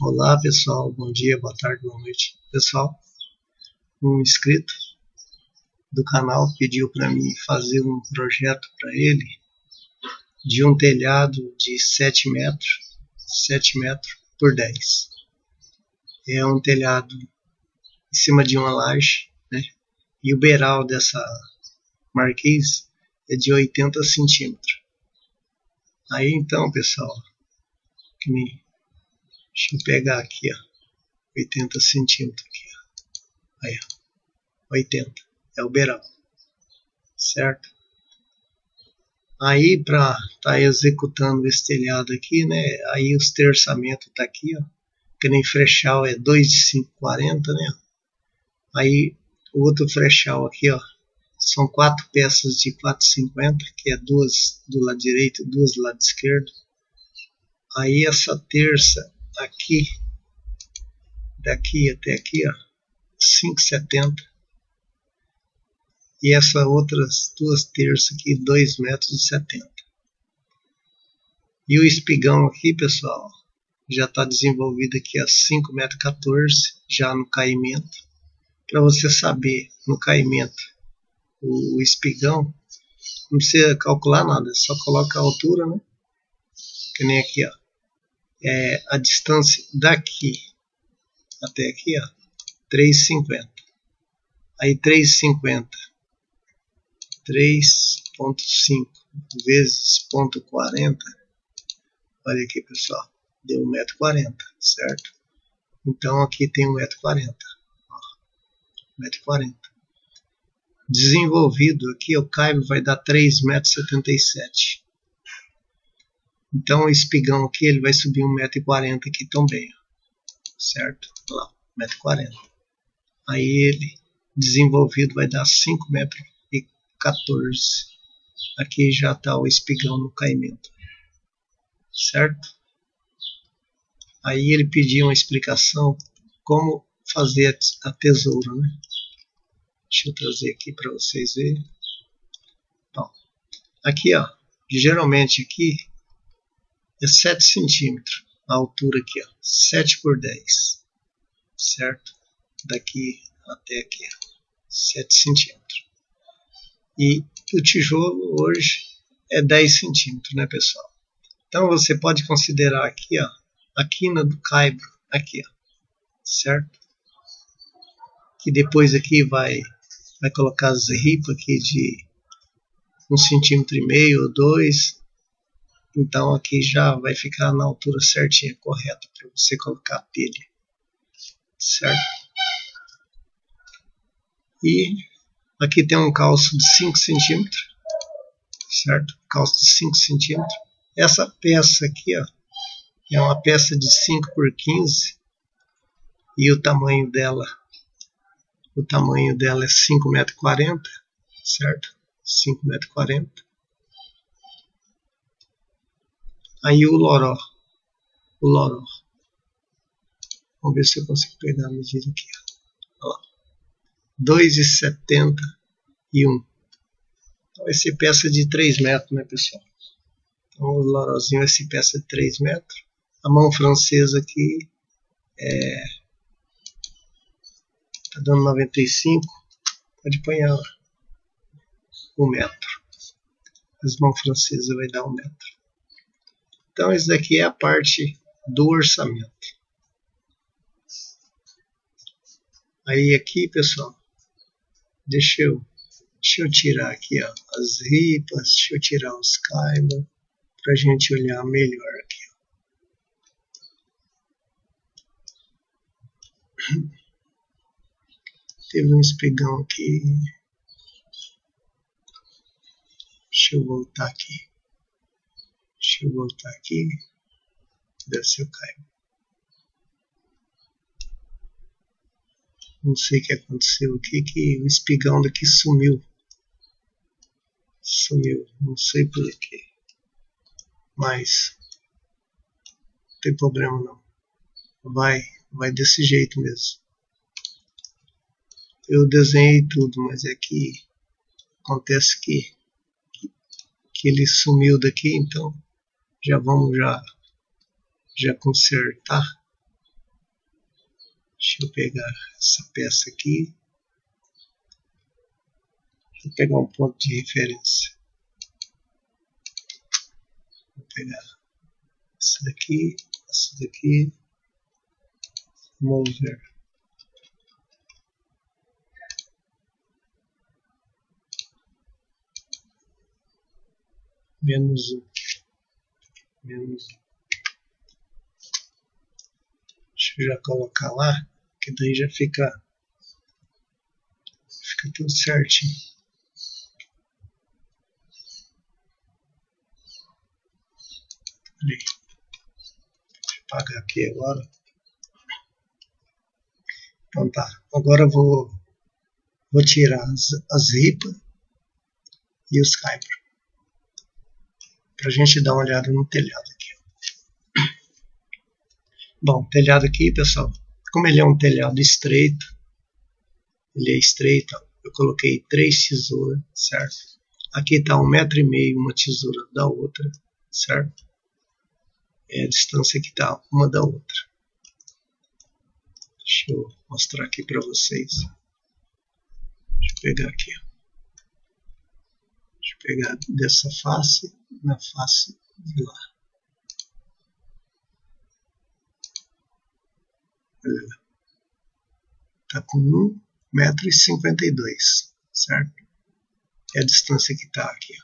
Olá pessoal, bom dia, boa tarde, boa noite. Pessoal, um inscrito do canal pediu para mim fazer um projeto para ele de um telhado de 7 metros, 7 metros por 10. É um telhado em cima de uma laje, né? E o beiral dessa marquise é de 80 centímetros. Aí então, pessoal, que nem Deixa eu pegar aqui, ó. 80 centímetros aqui, ó. Aí, ó. 80. É o beiral. Certo? Aí, para estar tá executando esse telhado aqui, né? Aí os terçamentos tá aqui, ó. Que nem frechal é 2 de 540, né? Aí o outro frechal aqui, ó. São quatro peças de 4,50, que é duas do lado direito e duas do lado esquerdo. Aí essa terça aqui, daqui até aqui, ó, 5,70. E essa outras duas terças aqui, 2 metros e 70. O espigão aqui, pessoal, já está desenvolvido aqui a 5 metros 14, já no caimento. Para você saber no caimento o, o espigão, não precisa calcular nada, só coloca a altura, né? Que nem aqui, ó é, a distância daqui até aqui, ó, 3,50. Aí 3,50, 3,5 vezes ponto 40, olha aqui pessoal, deu 1,40m, certo? Então aqui tem 1,40m, 1,40m. Desenvolvido aqui, o caibo vai dar 3,77m. Então o espigão aqui ele vai subir 1,40m aqui também, certo? Lá, 1,40m. Aí ele desenvolvido vai dar 5,14m. Aqui já está o espigão no caimento, certo? Aí ele pediu uma explicação como fazer a tesoura, né? Deixa eu trazer aqui para vocês verem. Bom, aqui ó, geralmente aqui é 7 centímetros a altura aqui, ó, 7 por 10, certo? Daqui até aqui, ó, 7 centímetros. E o tijolo hoje é 10 centímetros, né, pessoal? Então você pode considerar aqui, ó, a quina do caibro, aqui, ó, certo? Que depois aqui vai, vai colocar as ripas aqui de um centímetro e meio ou dois, então aqui já vai ficar na altura certinha, correta, para você colocar a pilha. Certo? E aqui tem um calço de 5 centímetros. Certo? Calço de 5 centímetros. Essa peça aqui, ó, é uma peça de 5 por 15 e o tamanho dela o tamanho dela é 5,40 metros, certo? 5,40 metros. Aí o loró. O loró. Vamos ver se eu consigo pegar a medida aqui. Olha lá. 2,71. Então ser peça de 3 metros, né, pessoal? Então o lorozinho vai ser peça de 3 metros. A mão francesa aqui é. Tá dando 95. Pode pôr um metro. As mãos francesas vai dar um metro. Então, isso daqui é a parte do orçamento. Aí aqui, pessoal, deixa eu, deixa eu tirar aqui ó, as ripas, deixa eu tirar os caibas, para a gente olhar melhor aqui. Teve um espigão aqui. Deixa eu voltar aqui. Deixa eu voltar aqui. Deve ser o Caio. Não sei o que aconteceu aqui, que o espigão daqui sumiu. Sumiu, não sei por quê. Mas não tem problema não. Vai, vai desse jeito mesmo. Eu desenhei tudo, mas é que acontece que, que ele sumiu daqui, então já vamos já, já consertar Deixa eu pegar essa peça aqui. Eu pegar um ponto de referência. Vou pegar essa daqui, essa daqui, mover. Menos um. Menos. Deixa eu já colocar lá, que daí já fica, fica tudo certinho. Ali. Deixa eu apagar aqui agora. Então tá, agora eu vou, vou tirar as, as ripas e os caibros. Pra gente dar uma olhada no telhado aqui. Bom, telhado aqui, pessoal, como ele é um telhado estreito, ele é estreito, eu coloquei três tesouras, certo? Aqui está um metro e meio uma tesoura da outra, certo? é a distância que está uma da outra. Deixa eu mostrar aqui para vocês. Deixa eu pegar aqui. Deixa eu pegar dessa face na face de lá. Está com 1,52m, certo? É a distância que está aqui.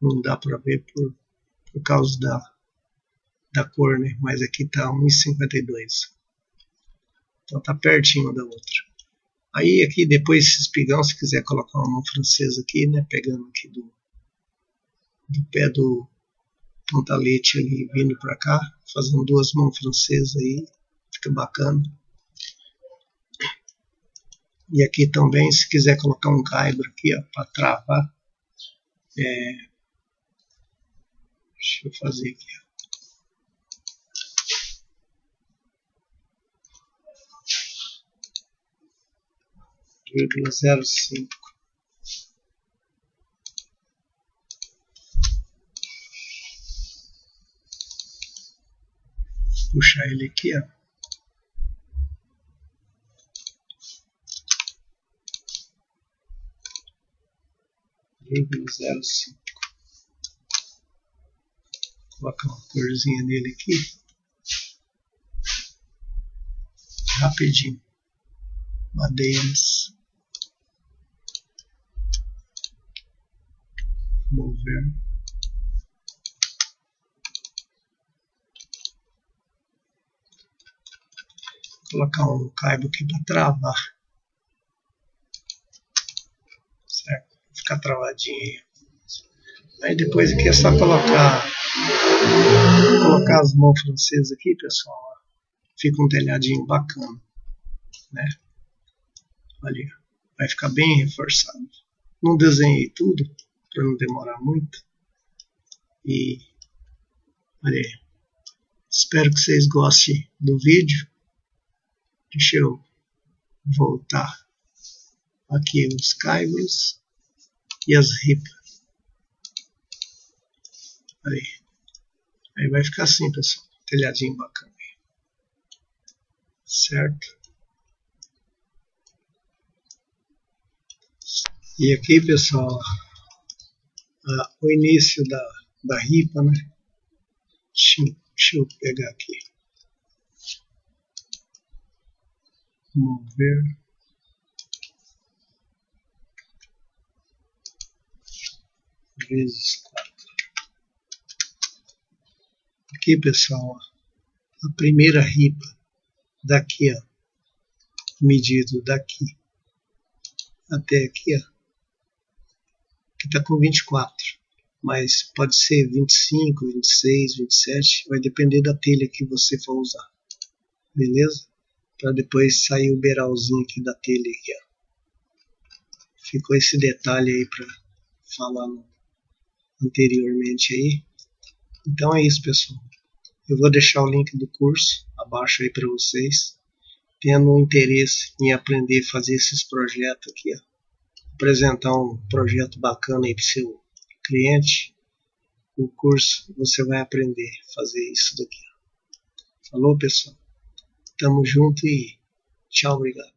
Não dá para ver por, por causa da da cor, né? Mas aqui tá 1,52. Então tá pertinho da outra. Aí aqui depois esse espigão, se quiser colocar uma mão francesa aqui, né? Pegando aqui do, do pé do pontalete ali, vindo para cá, fazendo duas mãos francesas aí, fica bacana. E aqui também, se quiser colocar um caibro aqui, para travar, é, deixa eu fazer aqui, ó. 0,05. Puxar ele aqui, ó. zero cinco. Colocar uma corzinha nele aqui. Rapidinho. Madeiras. mover colocar um cabo aqui para travar. Certo? Ficar travadinho aí. Depois aqui é só colocar colocar as mãos francesas aqui pessoal. Fica um telhadinho bacana né? Ali vai ficar bem reforçado. Não desenhei tudo para não demorar muito. E olha aí. Espero que vocês gostem do vídeo. Deixa eu voltar aqui os caibros e as ripas. Aí. aí vai ficar assim, pessoal. Telhadinho bacana. Certo? E aqui, pessoal, ah, o início da, da ripa, né? Deixa, deixa eu pegar aqui. Mover. Vezes 4. Aqui, pessoal, a primeira ripa. Daqui, ó, medido daqui. Até aqui, ó, que está com 24, mas pode ser 25, 26, 27, vai depender da telha que você for usar, beleza? Para depois sair o beiralzinho aqui da telha aqui, ó. Ficou esse detalhe aí para falar anteriormente aí. Então é isso, pessoal. Eu vou deixar o link do curso abaixo aí para vocês. Tendo interesse em aprender a fazer esses projetos aqui, ó apresentar um projeto bacana aí para seu cliente, o curso você vai aprender a fazer isso daqui. Falou, pessoal? Tamo junto e Tchau, obrigado.